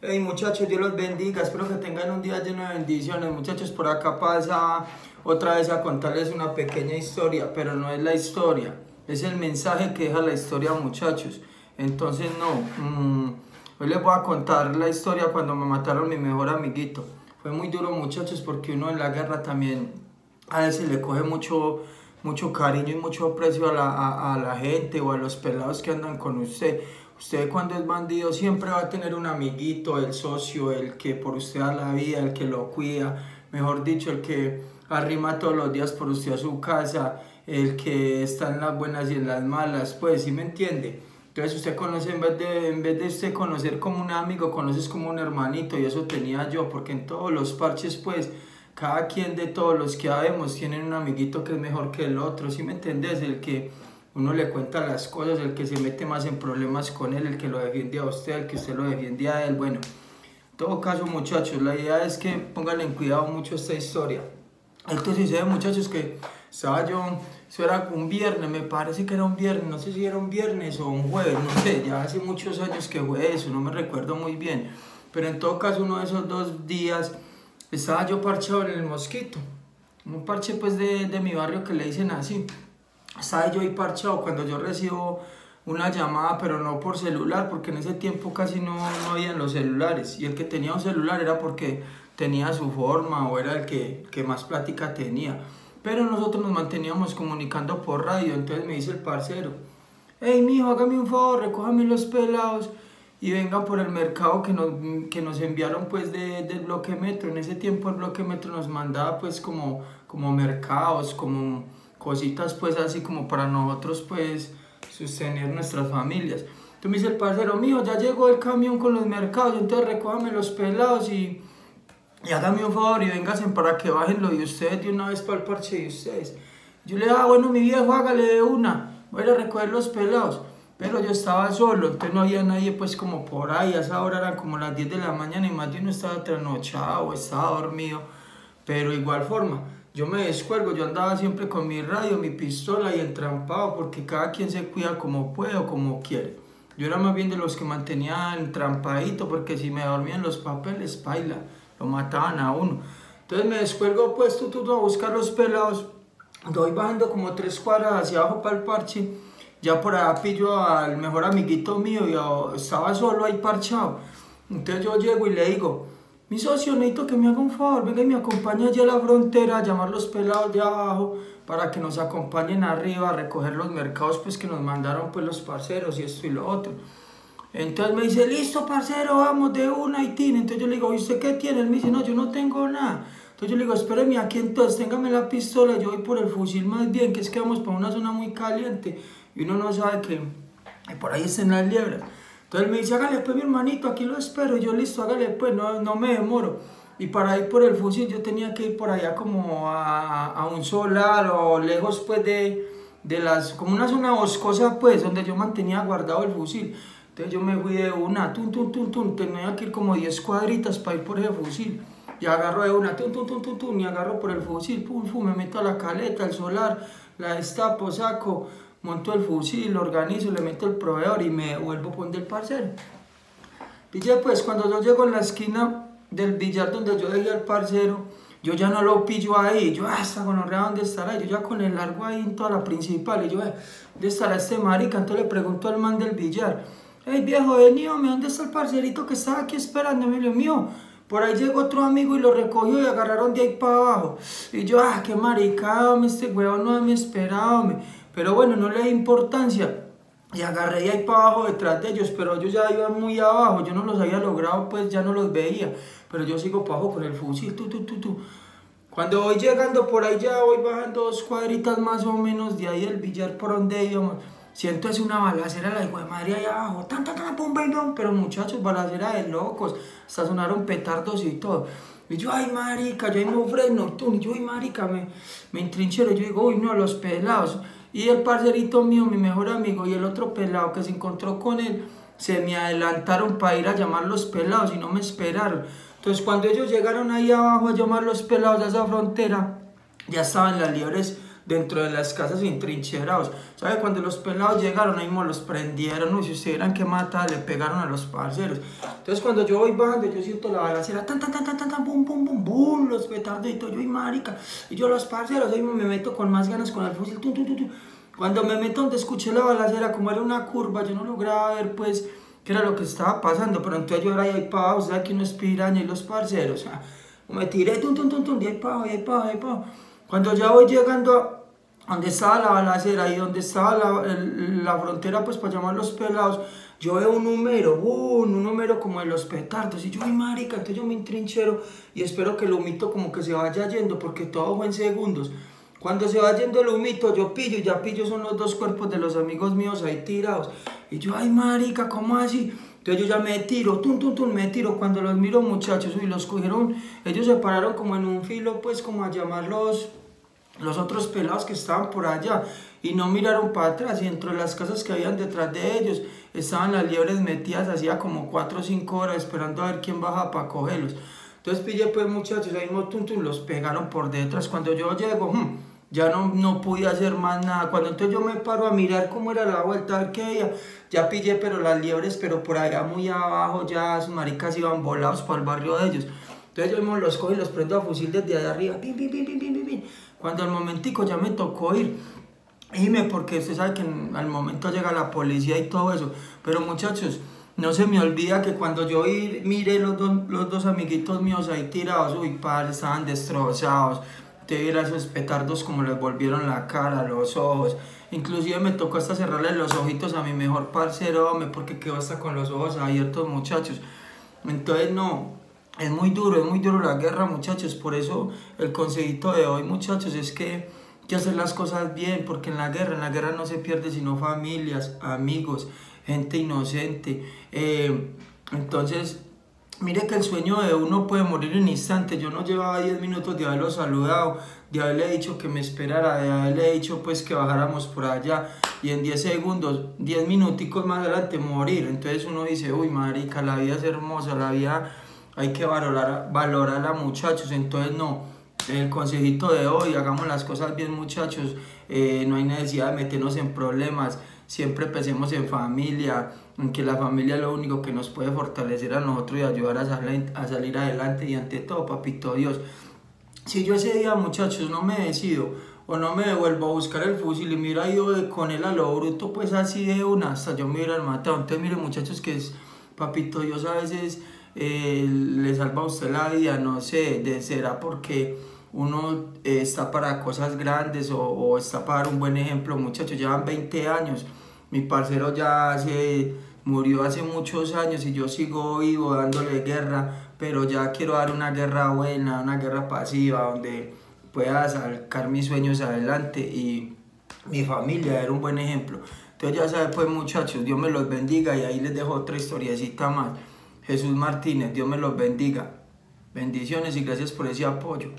Hey muchachos, Dios los bendiga, espero que tengan un día lleno de bendiciones. Muchachos, por acá pasa otra vez a contarles una pequeña historia, pero no es la historia, es el mensaje que deja la historia muchachos. Entonces no, mm, hoy les voy a contar la historia cuando me mataron mi mejor amiguito. Fue muy duro muchachos porque uno en la guerra también a veces le coge mucho, mucho cariño y mucho aprecio a la, a, a la gente o a los pelados que andan con usted. Usted cuando es bandido siempre va a tener un amiguito, el socio, el que por usted da la vida, el que lo cuida, mejor dicho, el que arrima todos los días por usted a su casa, el que está en las buenas y en las malas, pues, ¿sí me entiende? Entonces usted conoce, en vez, de, en vez de usted conocer como un amigo, conoces como un hermanito y eso tenía yo, porque en todos los parches, pues, cada quien de todos los que habemos tienen un amiguito que es mejor que el otro, ¿sí me entiendes? El que uno le cuenta las cosas, el que se mete más en problemas con él, el que lo defiende a usted, el que usted lo defiende a él. Bueno, en todo caso, muchachos, la idea es que pónganle en cuidado mucho esta historia. Esto sucede, muchachos, que estaba yo, eso era un viernes, me parece que era un viernes, no sé si era un viernes o un jueves, no sé, ya hace muchos años que fue eso, no me recuerdo muy bien. Pero en todo caso, uno de esos dos días estaba yo parchado en el mosquito, un parche pues de, de mi barrio que le dicen así estaba yo ahí parchado cuando yo recibo una llamada, pero no por celular, porque en ese tiempo casi no, no habían los celulares. Y el que tenía un celular era porque tenía su forma o era el que, que más plática tenía. Pero nosotros nos manteníamos comunicando por radio, entonces me dice el parcero, hey mijo, hágame un favor, recójame los pelados y vengan por el mercado que nos, que nos enviaron pues de, del bloque metro. En ese tiempo el bloque metro nos mandaba pues como, como mercados, como cositas pues así como para nosotros pues sostener nuestras familias. Entonces me dice el parcero mío, ya llegó el camión con los mercados, entonces recójame los pelados y, y hágame un favor y vengasen para que bajen lo de ustedes de una vez para el parche de ustedes. Yo le dije, ah, bueno, mi viejo, hágale de una, voy a ir a recoger los pelados. Pero yo estaba solo, entonces no había nadie pues como por ahí, a esa hora eran como las 10 de la mañana y más de uno estaba trasnochado, estaba dormido, pero igual forma yo me descuelgo, yo andaba siempre con mi radio, mi pistola y entrampado, porque cada quien se cuida como puede o como quiere. Yo era más bien de los que mantenían entrampadito, porque si me dormían los papeles, paila, lo mataban a uno. Entonces me descuelgo pues tú, tú, a buscar los pelados, doy bajando como tres cuadras hacia abajo para el parche, ya por allá pillo al mejor amiguito mío, y estaba solo ahí parchado. Entonces yo llego y le digo, mi socio, necesito que me haga un favor, venga y me acompañe allá a la frontera a llamar los pelados de abajo para que nos acompañen arriba a recoger los mercados pues que nos mandaron pues los parceros y esto y lo otro. Entonces me dice, listo parcero, vamos de una y tiene. Entonces yo le digo, ¿y usted qué tiene? Él me dice, no, yo no tengo nada. Entonces yo le digo, espéreme aquí entonces, téngame la pistola, yo voy por el fusil más bien, que es que vamos para una zona muy caliente y uno no sabe que por ahí están las liebras. Entonces me dice, hágale pues mi hermanito, aquí lo espero. Y yo listo, hágale pues, no, no me demoro. Y para ir por el fusil yo tenía que ir por allá como a, a un solar o lejos pues de, de las, como una zona boscosa pues, donde yo mantenía guardado el fusil. Entonces yo me fui de una, tum, tum, tum, tum, tenía que ir como 10 cuadritas para ir por ese fusil. Y agarro de una, tum, tum, tum, tum, tum, y agarro por el fusil, pum, pum, me meto a la caleta, al solar, la destapo, saco, monto el fusil, lo organizo, le meto el proveedor y me vuelvo a poner el parcero. Pille pues, cuando yo llego en la esquina del billar donde yo dejé al parcero, yo ya no lo pillo ahí, yo hasta con los dónde estará, yo ya con el largo ahí en toda la principal, y yo, eh, ¿dónde estará este marica? Entonces le pregunto al man del billar, hey viejo, veníame, ¿dónde está el parcerito que estaba aquí esperando? Me lo mío, por ahí llegó otro amigo y lo recogió y agarraron de ahí para abajo. Y yo, ah, qué marica, este huevón no me esperaba, pero bueno, no le da importancia. Y agarré ahí para abajo detrás de ellos, pero ellos ya iban muy abajo, yo no los había logrado, pues ya no los veía. Pero yo sigo para abajo con el fusil, tu, tu, tu, tu. Cuando voy llegando por ahí ya voy bajando dos cuadritas más o menos de ahí el billar por donde íbamos. Siento es una balacera la hijo de madre ahí abajo, tan, tan, tan, pum, Pero muchachos, balacera de locos, hasta sonaron petardos y todo. Y yo, ay, marica, yo ahí me freno, tú, y yo, ay, marica, me, me entrinchero. Yo digo, uy, no, los pelados. Y el parcerito mío, mi mejor amigo, y el otro pelado que se encontró con él, se me adelantaron para ir a llamar los pelados y no me esperaron. Entonces cuando ellos llegaron ahí abajo a llamar los pelados a esa frontera, ya estaban las liebres dentro de las casas intrincherados. ¿Sabe? Cuando los pelados llegaron, ahí mismo los prendieron, y si ustedes eran que mata, le pegaron a los parceros. Entonces cuando yo voy bajando, yo siento la balacera, tan, tan, tan, tan, tan, tan, bum, bum, bum, bum, los petarditos, yo y marica, y yo los parceros, ahí me meto con más ganas con el fusil, tum, tum, tum, tum. Cuando me meto donde escuché la balacera, como era una curva, yo no lograba ver, pues, qué era lo que estaba pasando, pero entonces yo era ahí para abajo, ¿sabes? Que no es piraña y los parceros, me tiré, tum, tum, tum, tum, de ahí para abajo, de ahí para abajo, ahí. Cuando ya voy llegando a donde estaba la balacera y donde estaba la, la frontera, pues para llamar los pelados, yo veo un número, un número como de los petardos, y yo, ay marica, entonces yo me entrinchero y espero que el humito como que se vaya yendo, porque todo fue en segundos. Cuando se va yendo el humito, yo pillo, y ya pillo son los dos cuerpos de los amigos míos ahí tirados. Y yo, ay marica, ¿cómo así? Entonces yo ya me tiro, tum, tum, tum, me tiro. Cuando los miro muchachos, y los cogieron, ellos se pararon como en un filo, pues como a llamarlos los otros pelados que estaban por allá y no miraron para atrás y dentro de las casas que habían detrás de ellos estaban las liebres metidas hacía como 4 o 5 horas esperando a ver quién baja para cogerlos. Entonces pillé pues muchachos, ahí mismo los pegaron por detrás. Cuando yo llego, hmm, ya no, no pude hacer más nada. Cuando entonces yo me paro a mirar cómo era la vuelta, qué había, ya pillé pero las liebres, pero por allá muy abajo ya sus maricas iban volados para el barrio de ellos. Entonces yo mismo los cojo y los prendo a fusil desde allá arriba. Pim, pim, pim. Cuando al momentico ya me tocó ir, dime porque usted sabe que al momento llega la policía y todo eso. Pero muchachos, no se me olvida que cuando yo ir, mire los, los dos amiguitos míos ahí tirados, uy, padre, estaban destrozados. Te viera esos petardos como les volvieron la cara, los ojos. Inclusive me tocó hasta cerrarle los ojitos a mi mejor parcero, hombre, porque quedó hasta con los ojos abiertos, muchachos. Entonces, no, es muy duro, es muy duro la guerra, muchachos. Por eso el consejito de hoy, muchachos, es que que hacer las cosas bien, porque en la guerra, en la guerra no se pierde sino familias, amigos, gente inocente. Eh, entonces, mire que el sueño de uno puede morir en instante. Yo no llevaba 10 minutos de haberlo saludado, de haberle dicho que me esperara, de haberle dicho pues que bajáramos por allá y en 10 segundos, 10 minuticos más adelante morir. Entonces uno dice, uy marica, la vida es hermosa, la vida hay que valorar, valorarla muchachos, entonces no, el consejito de hoy, hagamos las cosas bien muchachos, eh, no hay necesidad de meternos en problemas, siempre pensemos en familia, en que la familia es lo único que nos puede fortalecer a nosotros y ayudar a salir, a salir adelante y ante todo, papito Dios. Si yo ese día, muchachos, no me decido o no me devuelvo a buscar el fusil y hubiera ido con él a lo bruto, pues así de una, hasta yo me hubiera matado. Entonces, miren, muchachos, que es, papito Dios a veces eh, le salva a usted la vida, no sé, será porque uno eh, está para cosas grandes o, está para dar un buen ejemplo. Muchachos, llevan 20 años, mi parcero ya se murió hace muchos años y yo sigo vivo dándole guerra, pero ya quiero dar una guerra buena, una guerra pasiva, donde pueda sacar mis sueños adelante y mi familia dar un buen ejemplo. Entonces ya saben pues muchachos, Dios me los bendiga y ahí les dejo otra historiecita más. Jesús Martínez, Dios me los bendiga. Bendiciones y gracias por ese apoyo.